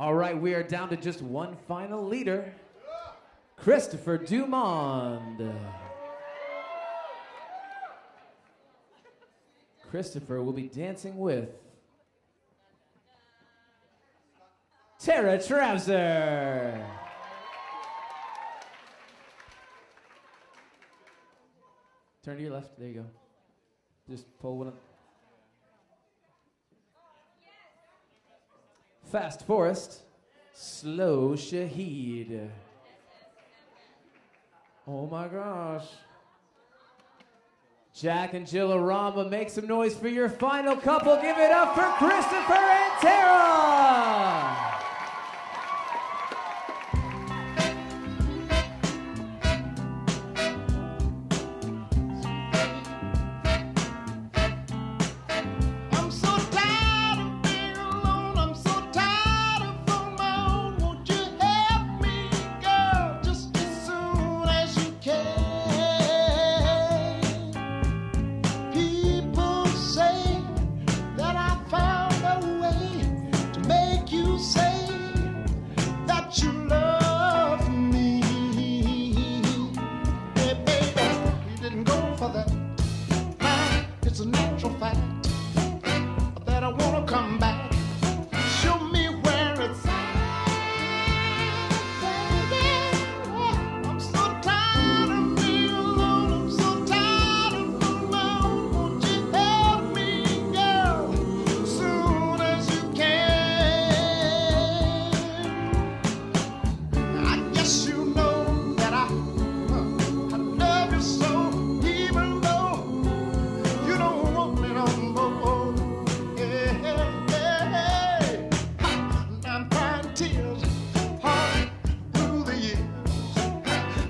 All right, we are down to just one final leader Christopher Dumond. Christopher will be dancing with Tara Trafzer. Turn to your left. There you go. Just pull one up. Fast Forest, Slow Shahid. Oh my gosh. Jack and Jill O'Rama, make some noise for your final couple. Give it up for Christopher and Tara!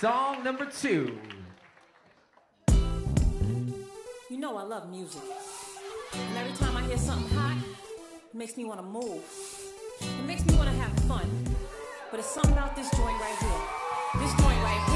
Song number two. You know I love music. And every time I hear something hot, it makes me want to move. It makes me want to have fun. But it's something about this joint right here. This joint right here.